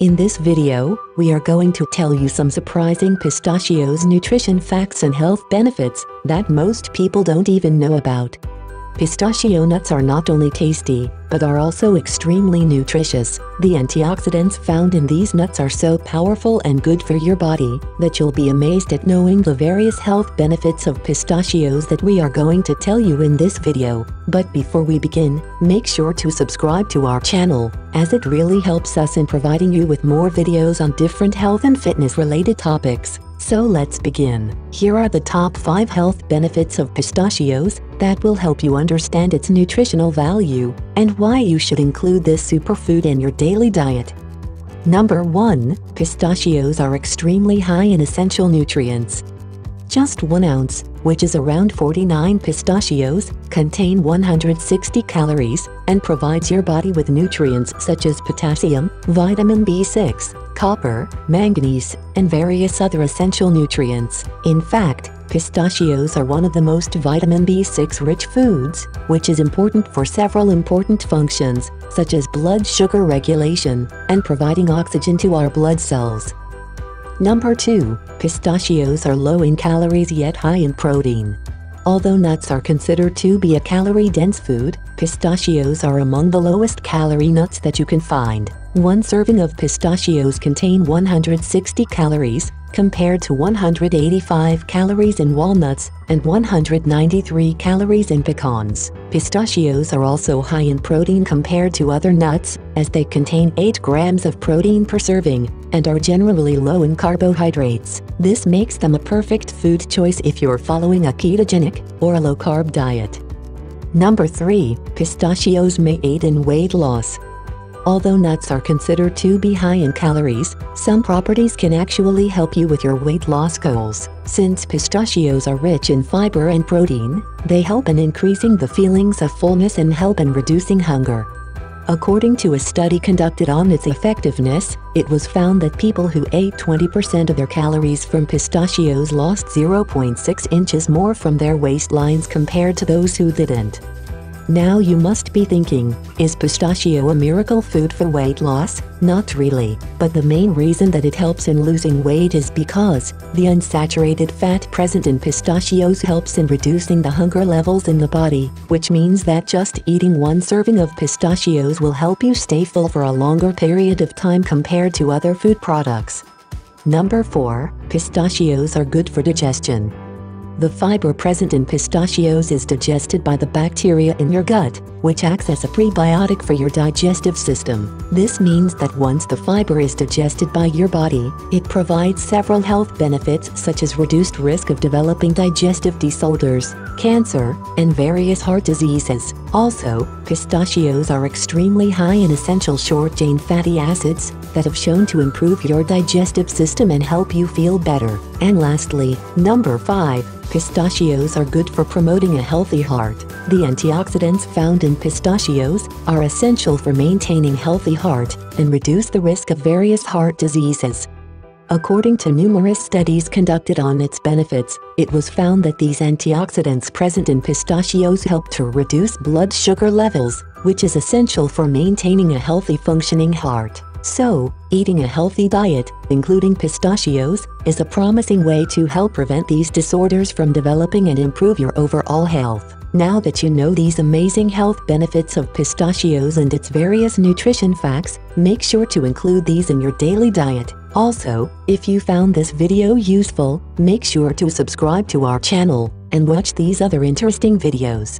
In this video, we are going to tell you some surprising pistachios nutrition facts and health benefits that most people don't even know about. Pistachio nuts are not only tasty, but are also extremely nutritious. The antioxidants found in these nuts are so powerful and good for your body that you'll be amazed at knowing the various health benefits of pistachios that we are going to tell you in this video. But before we begin, make sure to subscribe to our channel, as it really helps us in providing you with more videos on different health and fitness related topics. So let's begin. Here are the top 5 health benefits of pistachios that will help you understand its nutritional value and why you should include this superfood in your daily diet. Number 1. Pistachios are extremely high in essential nutrients. Just 1 ounce, which is around 49 pistachios, contain 160 calories and provides your body with nutrients such as potassium, vitamin B6, copper, manganese, and various other essential nutrients. In fact, pistachios are one of the most vitamin B6 rich foods, which is important for several important functions, such as blood sugar regulation and providing oxygen to our blood cells. Number 2. Pistachios are low in calories yet high in protein. Although nuts are considered to be a calorie-dense food, pistachios are among the lowest calorie nuts that you can find. One serving of pistachios contain 160 calories, compared to 185 calories in walnuts and 193 calories in pecans. Pistachios are also high in protein compared to other nuts, as they contain 8 grams of protein per serving and are generally low in carbohydrates. This makes them a perfect food choice if you're following a ketogenic or a low-carb diet. Number 3. Pistachios may aid in weight loss. Although nuts are considered to be high in calories, some properties can actually help you with your weight loss goals. Since pistachios are rich in fiber and protein, they help in increasing the feelings of fullness and help in reducing hunger. According to a study conducted on its effectiveness, it was found that people who ate 20% of their calories from pistachios lost 0.6 inches more from their waistlines compared to those who didn't. Now you must be thinking, is pistachio a miracle food for weight loss? Not really, but the main reason that it helps in losing weight is because the unsaturated fat present in pistachios helps in reducing the hunger levels in the body, which means that just eating one serving of pistachios will help you stay full for a longer period of time compared to other food products. Number 4. Pistachios are good for digestion. The fiber present in pistachios is digested by the bacteria in your gut, which acts as a prebiotic for your digestive system. This means that once the fiber is digested by your body, it provides several health benefits such as reduced risk of developing digestive disorders, cancer, and various heart diseases. Also, pistachios are extremely high in essential short-chain fatty acids that have shown to improve your digestive system and help you feel better. And lastly, number 5, Pistachios are good for promoting a healthy heart. The antioxidants found in pistachios are essential for maintaining healthy heart and reduce the risk of various heart diseases. According to numerous studies conducted on its benefits, it was found that these antioxidants present in pistachios help to reduce blood sugar levels, which is essential for maintaining a healthy functioning heart. So, eating a healthy diet, including pistachios, is a promising way to help prevent these disorders from developing and improve your overall health. Now that you know these amazing health benefits of pistachios and its various nutrition facts, make sure to include these in your daily diet. Also, if you found this video useful, make sure to subscribe to our channel and watch these other interesting videos.